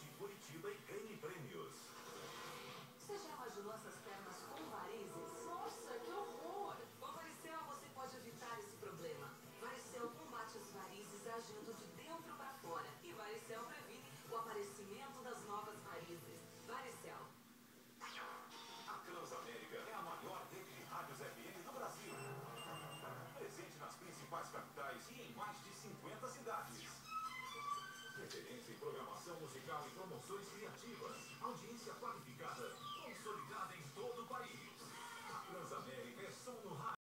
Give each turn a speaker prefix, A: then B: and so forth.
A: de Curitiba e ganhe prêmios. Você já imaginou essas pernas com varizes? Nossa, que horror! Com varicela você pode evitar esse problema. Varicel combate as varizes agindo de dentro para fora. E varicel previne o aparecimento das novas varizes. Varicel.
B: A Transamérica é a maior rede de rádios FM do Brasil. Presente nas principais capitais e em mais de 50